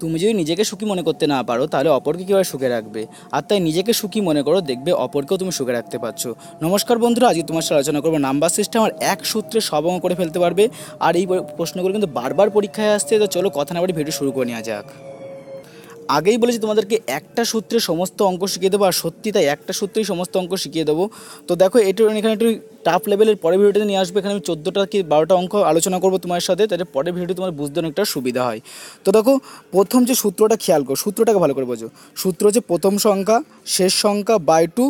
তুমি যদি নিজেকে সুখী মনে করতে না পারো, তাহলে অপরকে কীভাবে সুখে রাখবে? আর তাই নিজেকে সুখী মনে করো, দেখবে অপরকেও তুমি সুখে রাখতে পারছ। নমস্কার বন্ধুরা, আজকে তোমার সাথে আলোচনা করব নাম্বার সিস্টেম, আর এক সূত্রে সব করে ফেলতে পারবে। আর এই প্রশ্নগুলো কিন্তু বারবার পরীক্ষায় আসছে, তো চলো কথা না বাড়ি ভিডিও শুরু করে নেওয়া যাক। আগেই বলেছি তোমাদেরকে একটা সূত্রে সমস্ত অঙ্ক শিখিয়ে দেবো, আর সত্যি তাই একটা সূত্রেই সমস্ত অঙ্ক শিখিয়ে দেবো। তো দেখো এটা এখানে একটু টাফ লেভেলের পরের ভিডিওতে নিয়ে আসবে, এখানে আমি চোদ্দোটা কি বারোটা অঙ্ক আলোচনা করব তোমার সাথে, তাহলে পরের ভিডিওতে তোমার বুঝতে অনেকটা সুবিধা হয়। তো দেখো, প্রথম যে সূত্রটা খেয়াল করো, সূত্রটাকে ভালো করে বোঝো। সূত্র হচ্ছে প্রথম সংখ্যা, শেষ সংখ্যা বাই টু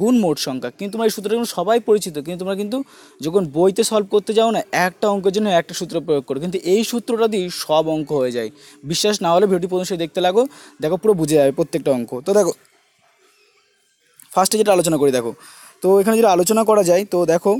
গুণ মোট সংখ্যা। কিন্তু তোমরা এই সূত্রটা কিন্তু সবাই পরিচিত, কিন্তু তোমরা কিন্তু যখন বইতে সলভ করতে যাও না, একটা অঙ্কের জন্য একটা সূত্র প্রয়োগ করো। কিন্তু এই সূত্রটা দিয়ে সব অঙ্ক হয়ে যায়। বিশ্বাস না হলে ভিডিও পর্যন্ত দেখতে লাগো, দেখো পুরো বুঝে যাবে প্রত্যেকটা অঙ্ক। তো দেখো ফার্স্টে যেটা আলোচনা করি, দেখো। তো এখানে যেটা আলোচনা করা যায়, তো দেখো,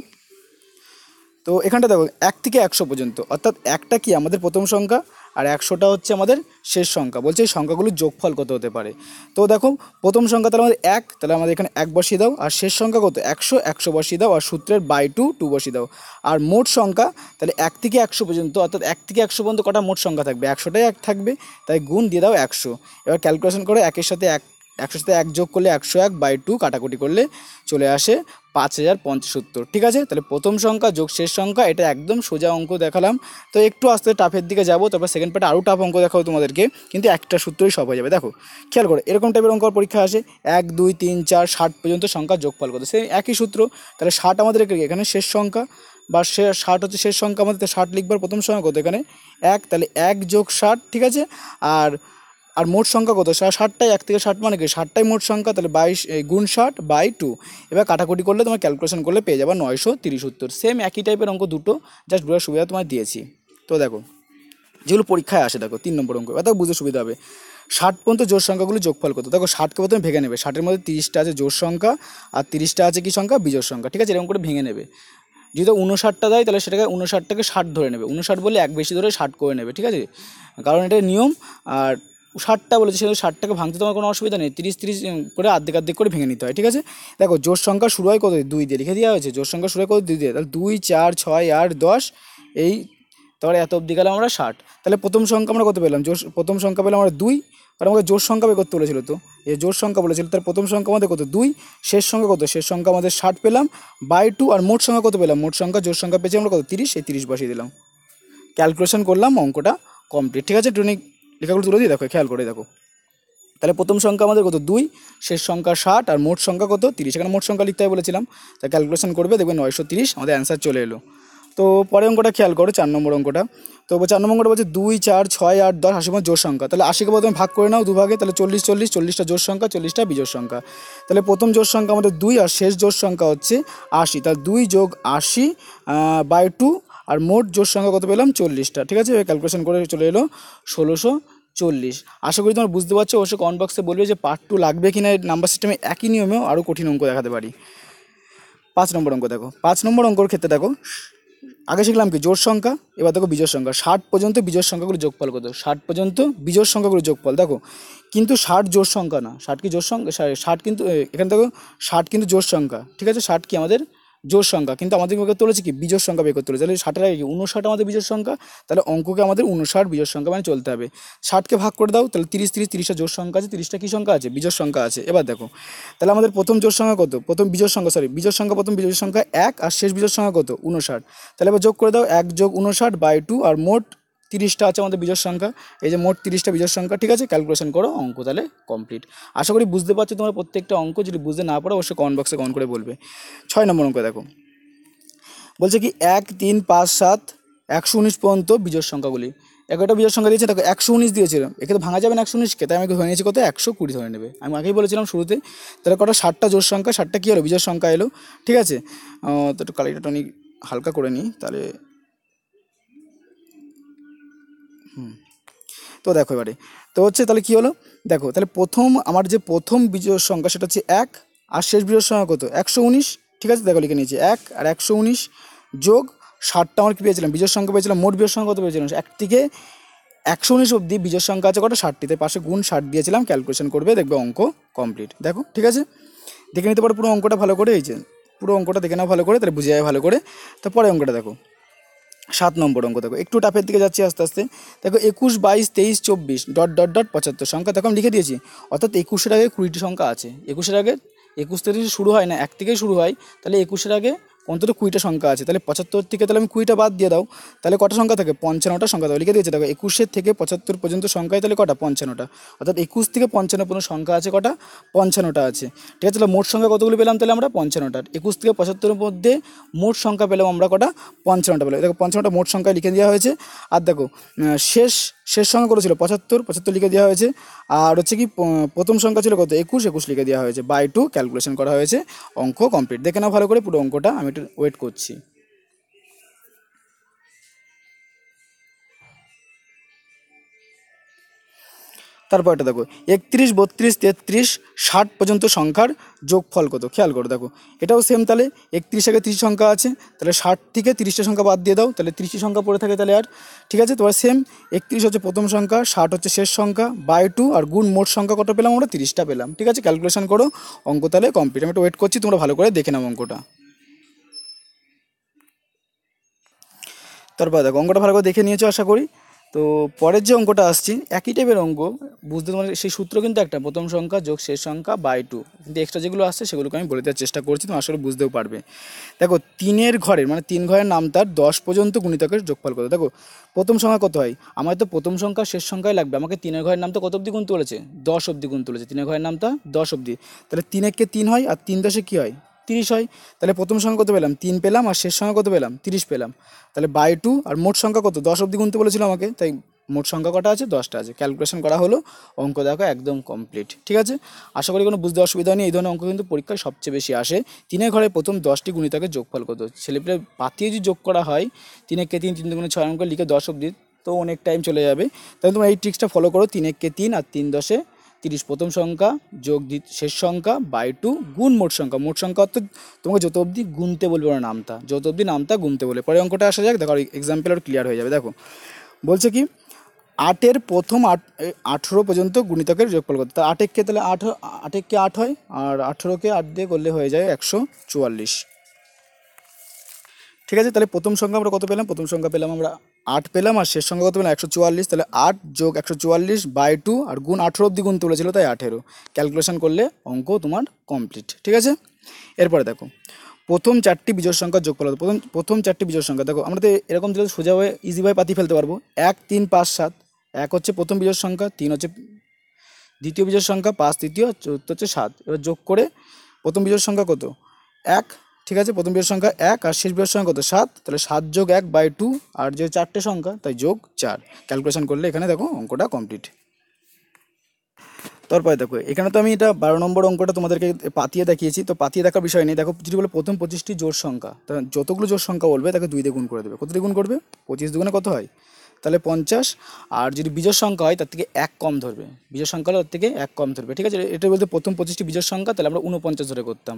তো এখানটা দেখো, এক থেকে একশো পর্যন্ত। অর্থাৎ একটা কি আমাদের প্রথম সংখ্যা? আর একশোটা হচ্ছে আমাদের শেষ সংখ্যা। বলছে এই সংখ্যাগুলোর যোগফল কত হতে পারে? তো দেখো, প্রথম সংখ্যা তাহলে আমাদের এক, তাহলে আমাদের এখানে এক বসিয়ে দাও, আর শেষ সংখ্যা কত? একশো একশো বসিয়ে দাও, আর সূত্রের বাই টু টু বসিয়ে দাও। আর মোট সংখ্যা, তাহলে এক থেকে একশো পর্যন্ত, অর্থাৎ এক থেকে একশো পর্যন্ত কটা মোট সংখ্যা থাকবে? একশোটাই এক থাকবে, তাই গুণ দিয়ে দাও একশো। এবার ক্যালকুলেশন করে, একের সাথে এক একশোর সাথে এক যোগ করলে একশো এক বাই টু কাটাকুটি করলে চলে আসে পাঁচ হাজার পঞ্চাশোত্তর ঠিক আছে? তাহলে প্রথম সংখ্যা, যোগ শেষ সংখ্যা, এটা একদম সোজা অঙ্ক দেখালাম। তো একটু আস্তে টাফের দিকে যাব, তারপর সেকেন্ড পার্টে আরও টাফ অঙ্ক দেখাবো তোমাদেরকে। কিন্তু একটা সূত্রই সব হয়ে যাবে। দেখো, খেয়াল করো, এরকম টাইপের অঙ্ক পরীক্ষা আসে। এক, দুই, তিন, চার, ষাট পর্যন্ত সংখ্যা যোগফল কত? সেই একই সূত্র। তাহলে ষাট আমাদের এখানে শেষ সংখ্যা। বা সে ষাট হচ্ছে শেষ সংখ্যা, আমাদের ষাট লিখবার প্রথম সংখ্যা কত এখানে? এক, তাহলে এক যোগ ষাট, ঠিক আছে? আর আর মোট সংখ্যা কত? ষাটটাই এক থেকে ষাট মানে কি? ষাটটাই মোট সংখ্যা, তাহলে বাইশ গুণ ষাট বাই টু। এবার কাটাকুটি করলে তোমার ক্যালকুলেশন করলে পেয়ে যাবে নয়শো তিরিশ উত্তর। সেম একই টাইপের অঙ্ক দুটো জাস্ট বোঝার সুবিধা তোমার দিয়েছি। তো দেখো, যেগুলো পরীক্ষায় আসে, দেখো, তিন নম্বর অঙ্ক। এবার বুঝতে সুবিধা হবে। ষাট পর্যন্ত জোর সংখ্যাগুলো যোগফল কত? দেখো, ষাটকে প্রথমে ভেঙে নেবে। ষাটের মধ্যে তিরিশটা আছে জোর সংখ্যা, আর তিরিশটা আছে কি সংখ্যা? বিজোর সংখ্যা। ঠিক আছে, এরকম করে ভেঙে নেবে। যদি উনষাটটা দেয়, তাহলে সেটাকে উনষাটটাকে ষাট ধরে নেবে। উনষাট বলে এক বেশি ধরে ষাট করে নেবে, ঠিক আছে? কারণ এটা নিয়ম, আর ষাটটা বলেছে সেগুলো ষাটটাকে ভাঙতে তোমার কোনো অসুবিধা নেই। তিরিশ তিরিশ করে আর্ধেক আর্ধেক করে ভেঙে নিতে হয়, ঠিক আছে? দেখো, জোর সংখ্যা শুরু হয় কত? দুই দিয়ে লিখে দেওয়া হয়েছে, জোর সংখ্যা শুরু হয় কত? দুই দিয়ে। তাহলে দুই, চার, ছয়, আট, দশ, এই তারপরে এত অবধি গেলাম আমরা ষাট। তাহলে প্রথম সংখ্যা আমরা কত পেলাম? জোর, প্রথম সংখ্যা পেলাম আমরা দুই, আর আমাকে জোর সংখ্যা বের করতে বলেছিল তো? এই জোর সংখ্যা বলেছিল তার প্রথম সংখ্যা আমাদের কত? দুই, শেষ সংখ্যা কত? শেষ সংখ্যা আমাদের ষাট পেলাম, বাই টু, আর মোট সংখ্যা কত পেলাম? মোট সংখ্যা, জোর সংখ্যা পেয়েছি আমরা কত? তিরিশ, এই তিরিশ বসিয়ে দিলাম। ক্যালকুলেশন করলাম অঙ্কটা কমপ্লিট, ঠিক আছে, টুনি? লেখাগুলো তুলে দিয়ে দেখো, খেয়াল করে দেখো। তাহলে প্রথম সংখ্যা আমাদের কত? দুই, শেষ সংখ্যা ষাট, আর মোট সংখ্যা কত? তিরিশ। এখানে মোট সংখ্যা লিখতে হবে বলেছিলাম তা ক্যালকুলেশন করবে, দেখবে নয়শো তিরিশ, আমাদের অ্যান্সার চলে এলো। তো পরে অঙ্কটা খেয়াল করো, চার নম্বর অঙ্কটা। তো চার নম্বর অঙ্কটা বলছে দুই, চার, ছয়, আট, দশ, আশি জোর সংখ্যা। তাহলে আশিকে প্রথমে ভাগ করে নাও দুভাগে, তাহলে চল্লিশ চল্লিশ, চল্লিশটা জোর সংখ্যা, চল্লিশটা বিজোর সংখ্যা। তাহলে প্রথম জোর সংখ্যা আমাদের দুই, আর শেষ জোর সংখ্যা হচ্ছে আশি। তাহলে দুই যোগ আশি বাই টু আর মোট জোর সংখ্যা কত পেলাম? চল্লিশটা। ঠিক আছে? ক্যালকুলেশন করে চলে এলো ষোলোশো চল্লিশ। আশা করি তোমার বুঝতে পারছ, অবশ্যই কমেন্ট বক্সে বলবে যে পার্ট টু লাগবে কি না নাম্বার সিস্টেমে একই নিয়মেও আরও কঠিন অঙ্ক দেখাতে পারি। পাঁচ নম্বর অঙ্ক দেখো। পাঁচ নম্বর অঙ্কর ক্ষেত্রে দেখো, আগে শিখলাম কি? জোর সংখ্যা, এবার দেখো বিজোর সংখ্যা। ষাট পর্যন্ত বিজোর সংখ্যাগুলো যোগফল কত? ষাট পর্যন্ত বিজোর সংখ্যাগুলো যোগফল। দেখো, কিন্তু ষাট জোর সংখ্যা না। ষাট কি জোর সংখ্যা? ষাট কিন্তু এখানে দেখো ষাট কিন্তু জোর সংখ্যা। ঠিক আছে? ষাট কি আমাদের জোর সংখ্যা। কিন্তু আমাদের বের করতে বলেছে কি? বিজোর সংখ্যা বের করতে বলেছে তাহলে ষাটের আগে কি? উনষাট আমাদের বিজোর সংখ্যা? তাহলে অঙ্ককে আমাদের উনষাট বিজোর সংখ্যা মানে চলতে হবে। ষাটকে ভাগ করে দাও, তাহলে তিরিশ তিরিশ তিরিশটা জোর সংখ্যা আছে। তিরিশটা কী সংখ্যা আছে? বিজোর সংখ্যা আছে। এবার দেখো, তাহলে আমাদের প্রথম জোর সংখ্যা কত? প্রথম বিজোর সংখ্যা সরি বিজোর সংখ্যা, প্রথম বিজোর সংখ্যা এক, আর শেষ বিজোর সংখ্যা কত? উনষাট তাহলে এবার যোগ করে দাও, এক যোগ উনষাট বাই টু, আর মোট তিরিশটা আছে আমাদের বিজোর সংখ্যা। এই যে মোট তিরিশটা বিজোর সংখ্যা, ঠিক আছে? ক্যালকুলেশন করো, অঙ্ক তাহলে কমপ্লিট আশা করি বুঝতে পারছ তোমরা প্রত্যেকটা অঙ্ক, যদি বুঝতে না পারো, অবশ্যই কমেন্ট বক্সে কমেন্ট করে বলবে। ছয় নম্বর অঙ্ক দেখো। বলছে কি, এক, তিন, পাঁচ, সাত, একশো উনিশ পর্যন্ত বিজোর সংখ্যাগুলি। একটা বিজোর সংখ্যা দিয়েছে, দেখো, একশো উনিশ দিয়েছিল। একে তো ভাঙা যাবে না একশো উনিশকে তাই আমাকে ধরে নিয়েছি কত? একশো কুড়ি ধরে নেবে। আমি আগেই বলেছিলাম শুরুতে, তাহলে কটা? ষাটটা জোর সংখ্যা, ষাটটা কী হলো? বিজোর সংখ্যা এলো। ঠিক আছে? তো একটু কালিটা টনিক হালকা করে নিই, তাহলে হুম। তো দেখো এবারে, তো হচ্ছে তাহলে কী হলো? দেখো, তাহলে প্রথম, আমার যে প্রথম বিজোর সংখ্যা সেটা হচ্ছে এক, আর শেষ বিজোর সংখ্যা কত? একশো উনিশ, ঠিক আছে? দেখো লিখে নিয়েছি, এক আর একশো উনিশ যোগ ষাটটা আমার কী পেয়েছিলাম? বিজোর সংখ্যা পেয়েছিলাম, মোট বিজোর সংখ্যা কত পেয়েছিলাম? এক থেকে একশো উনিশ অবধি বিজোর সংখ্যা আছে কটা? ষাটটিতে পাশে গুণ ষাট দিয়েছিলাম ক্যালকুলেশন করবে, দেখবে অঙ্ক কমপ্লিট দেখো, ঠিক আছে? দেখে নিতে পারো পুরো অঙ্কটা ভালো করে, এই যে পুরো অঙ্কটা দেখে নাও ভালো করে, তাহলে বুঝে যায় ভালো করে। তারপরে অঙ্কটা দেখো। সাত নম্বর অঙ্ক। দেখো, একটু টাফের দিকে যাচ্ছি আস্তে আস্তে। দেখো, একুশ, বাইশ, তেইশ, চব্বিশ, ডট ডট ডট, পঁচাত্তর সংখ্যা। দেখো, আমি লিখে দিয়েছি। অর্থাৎ একুশের আগে কুড়িটি সংখ্যা আছে। একুশের আগে একুশ থেকে শুরু হয় না, এক থেকেই শুরু হয়। তাহলে একুশের আগে অন্তত কুড়িটা সংখ্যা আছে। তাহলে পঁচাত্তর থেকে তাহলে আমি কুড়িটা বাদ দিয়ে দাও। তাহলে কটা সংখ্যা থাকে? পঞ্চান্নটা সংখ্যা থাকে লিখে দিয়েছে, দেখো একুশের থেকে পঁচাত্তর পর্যন্ত সংখ্যায় তাহলে কটা? পঞ্চান্নটা। অর্থাৎ একুশ থেকে পঞ্চান্ন পর্যন্ত সংখ্যা আছে কটা? পঞ্চান্নটা আছে। ঠিক আছে, তাহলে মোট সংখ্যা কতগুলো পেলাম? তাহলে আমরা পঞ্চান্নটার একুশ থেকে পঁচাত্তরের মধ্যে মোট সংখ্যা পেলাম আমরা কটা? পঞ্চান্নটা পেলাম। দেখো, পঞ্চান্নটা মোট সংখ্যা লিখে দেওয়া হয়েছে। আর দেখো শেষ শেষ সংখ্যা কত ছিল? পঁচাত্তর। পঁচাত্তর লিখে দেওয়া হয়েছে। আর হচ্ছে কি প্রথম সংখ্যা ছিল কত? একুশ। একুশ লিখে দেওয়া হয়েছে। বাই টু ক্যালকুলেশন করা হয়েছে। অঙ্ক কমপ্লিট। দেখে নাও ভালো করে পুরো অঙ্কটা। আমি একটু ওয়েট করছি। তারপর এটা দেখো, একত্রিশ, বত্রিশ, তেত্রিশ, ষাট পর্যন্ত সংখ্যার যোগফল কত? খেয়াল করো দেখো, এটাও সেম তাহলে, একত্রিশ আগে তিরিশ সংখ্যা আছে, তাহলে ষাট থেকে তিরিশটা সংখ্যা বাদ দিয়ে দাও, তাহলে তিরিশটি সংখ্যা পড়ে থাকে তাহলে আর, ঠিক আছে? তোমার সেম একত্রিশ হচ্ছে প্রথম সংখ্যা, ষাট হচ্ছে শেষ সংখ্যা বাই টু আর গুণ মোট সংখ্যা কত পেলাম আমরা? তিরিশটা পেলাম, ঠিক আছে? ক্যালকুলেশন করো, অঙ্ক তাহলে কমপ্লিট আমি একটু ওয়েট করছি, তোমরা ভালো করে দেখে নাও অঙ্কটা। তারপর দেখো, অঙ্কটা ভালো করে দেখে নিয়েছো আশা করি। তো পরের যে অঙ্কটা আসছি, একই টাইপের অঙ্ক, বুঝতে তোমার সেই সূত্র কিন্তু একটা, প্রথম সংখ্যা যোগ শেষ সংখ্যা বাই টু কিন্তু এক্সট্রা যেগুলো আসছে, সেগুলোকে আমি বলে দেওয়ার চেষ্টা করছি তুমি আসলে বুঝতেও পারবে। দেখো, তিনের ঘরের মানে তিন ঘরের নাম তার দশ পর্যন্ত গুণিতকের যোগফল কত? দেখো, প্রথম সংখ্যা কত হয়? আমার তো প্রথম সংখ্যা, শেষ সংখ্যায় লাগবে। আমাকে তিনের ঘরের নামটা কত অবধি গুণ তুলেছে দশ অবধি গুণ তুলেছে তিনের ঘরের নামটা দশ অবধি। তাহলে তিন একে তিন হয়, আর তিন দশে কী হয়? তিরিশ হয়, তাহলে প্রথম সংখ্যা কত পেলাম? তিন পেলাম আর শেষ সংখ্যা কত পেলাম? তিরিশ পেলাম। তাহলে বাই টু আর মোট সংখ্যা কত? দশ অবধি গুনতে বলেছিল আমাকে, তাই মোট সংখ্যা কটা আছে? দশটা আছে। ক্যালকুলেশন করা হলো, অঙ্ক দেখো একদম কমপ্লিট ঠিক আছে? আশা করি কোনো বুঝতে অসুবিধা নেই, এই ধরনের অঙ্ক কিন্তু পরীক্ষায় সবচেয়ে বেশি আসে। তিনের ঘরে প্রথম দশটি গুণিতকে যোগফল কত? ছেলেপিলে পাতিয়ে যদি যোগ করা হয় তিনে কে তিন তিন দুগুণে ছয় অঙ্ক লিখে দশ অবধি, তো অনেক টাইম চলে যাবে। তাহলে তোমরা এই ট্রিক্সটা ফলো করো তিন কে তিন আর তিন দশে তিরিশ প্রথম সংখ্যা, যোগ শেষ সংখ্যা বাই টু গুণ মোট সংখ্যা। মোট সংখ্যা অর্থাৎ তোমাকে যত অবধি গুনতে বলবে ওরা নামতা যত অবধি নামতা গুনতে বলে পরে অঙ্কটা আসা যাক, দেখো এক্সাম্পল আর ক্লিয়ার হয়ে যাবে। দেখো, বলছে কি, আটের প্রথম আট আঠেরো পর্যন্ত গুণিতকের যোগফল করতে তা আটেককে তাহলে আট আটেককে আট হয়, আর আঠেরোকে আট দিয়ে করলে হয়ে যায় একশো চুয়াল্লিশ। ঠিক আছে? তাহলে প্রথম সংখ্যা আমরা কত পেলাম? প্রথম সংখ্যা পেলাম আমরা আট পেলাম, আর শেষ সংখ্যা কত পেলাম? একশো চুয়াল্লিশ। তাহলে আট যোগ একশো চুয়াল্লিশ বাই টু, আর গুণ আঠেরো অব্দি গুণ তুলেছিল, তাই আঠেরো। ক্যালকুলেশন করলে অঙ্ক তোমার কমপ্লিট, ঠিক আছে? এরপরে দেখো, প্রথম চারটি বিজোড় সংখ্যা যোগ করল প্রথম প্রথম চারটি বিজোড় সংখ্যা, দেখো, আমরা তো এরকম দিলে সোজা হয়ে ইজিভাবে পাতি ফেলতে পারব। এক, তিন, পাঁচ, সাত। এক হচ্ছে প্রথম বিজোড় সংখ্যা, তিন হচ্ছে দ্বিতীয় বিজোড় সংখ্যা, পাঁচ, তৃতীয়, চতুর্থ হচ্ছে সাত। এবার যোগ করে প্রথম বিজোড় সংখ্যা কত? এক ঠিক আছে? প্রথম বিজোড় সংখ্যা এক আর শেষ বিজোড় সংখ্যা কত? সাত। তাহলে সাত যোগ এক বাই টু, আর যে চারটে সংখ্যা, তাই যোগ চার। ক্যালকুলেশন করলে এখানে দেখো অঙ্কটা কমপ্লিট তারপরে দেখো, এখানে তো আমি এটা বারো নম্বর অঙ্কটা তোমাদেরকে পাতিয়ে দেখিয়েছি। তো পাতিয়ে দেখার বিষয় নেই। দেখো, যদি বলে প্রথম পঁচিশটি জোর সংখ্যা যতগুলো জোর সংখ্যা বলবে, তাকে দুই দিয়ে গুণ করে দেবে। কত দিয়ে গুণ করবে? পঁচিশ দুগুণে কত হয়? তাহলে পঞ্চাশ। আর যদি বিজোড় সংখ্যা হয়, তার থেকে এক কম ধরবে। বিজোড় সংখ্যা হলে তার থেকে এক কম ধরবে। ঠিক আছে? এটা বলতে প্রথম পঁচিশটি বিজোড় সংখ্যা, তাহলে আমরা উনপঞ্চাশ ধরে করতাম।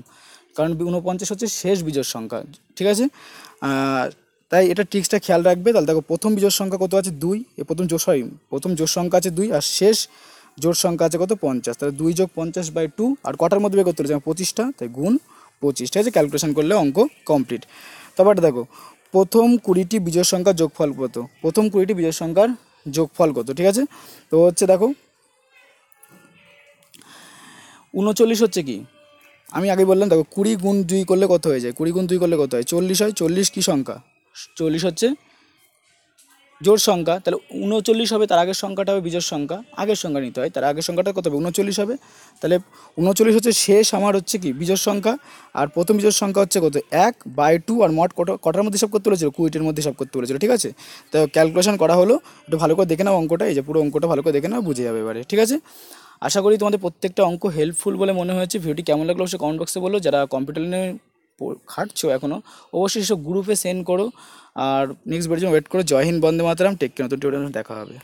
কারণ উনপঞ্চাশ হচ্ছে শেষ বিজোড় সংখ্যা। ঠিক আছে? তাই এটা ট্রিক্সটা খেয়াল রাখবে। তাহলে দেখো, প্রথম বিজোড় সংখ্যা কত আছে? দুই। এ প্রথম জোর সরি প্রথম জোর সংখ্যা আছে দুই, আর শেষ জোর সংখ্যা আছে কত? পঞ্চাশ। তাহলে দুই যোগ পঞ্চাশ বাই টু আর কটার মধ্যে বের করতে হচ্ছে পঁচিশটা, তাই গুণ পঁচিশ। ঠিক আছে? ক্যালকুলেশন করলে অঙ্ক কমপ্লিট তারপর দেখো প্রথম কুড়িটি বিজয় সংখ্যার যোগফল কত? প্রথম কুড়িটি বিজয় সংখ্যার যোগফল কত? ঠিক আছে? তো হচ্ছে দেখো, উনচল্লিশ হচ্ছে কি? আমি আগে বললাম, দেখো কুড়ি গুণ দুই করলে কত হয়ে যায়? কুড়ি গুণ দুই করলে কত হয়? চল্লিশ হয়। চল্লিশ কী সংখ্যা? চল্লিশ হচ্ছে জোর সংখ্যা, তাহলে উনচল্লিশ হবে, তার আগের সংখ্যাটা হবে বিজোড় সংখ্যা, আগের সংখ্যা নিতে হয়, তার আগের সংখ্যাটা কত হবে? উনচল্লিশ হবে, তাহলে উনচল্লিশ হচ্ছে শেষ, আমার হচ্ছে কি, বিজোড় সংখ্যা, আর প্রথম বিজোড় সংখ্যা হচ্ছে কত? এক বাই টু, আর মোট কটা, কটার মধ্যে সব করতে বলেছিল? কুড়িটির মধ্যে সব করতে বলেছিল, ঠিক আছে? তো ক্যালকুলেশন করা হলো, একটু ভালো করে দেখে নাও অঙ্কটা, এই যে পুরো অঙ্কটা ভালো করে দেখে নাও, বুঝে যাবে এবারে, ঠিক আছে? আশা করি তোমাদের প্রত্যেকটা অঙ্ক হেল্পফুল বলে মনে হয়েছে, ভিডিওটি কেমন লাগল অবশ্যই কমেন্ট বক্সে বলো, যারা কম্পিউটার নিয়ে খাটছো এখনও অবশ্যই সব গ্রুপে সেন্ড করো। আর নেক্সট ভিডিও ওয়েট করো। জয় হিন্দ, বন্দে মাতারাম। টেক কেয়ার নতুন টিউটোরিয়াল দেখা হবে।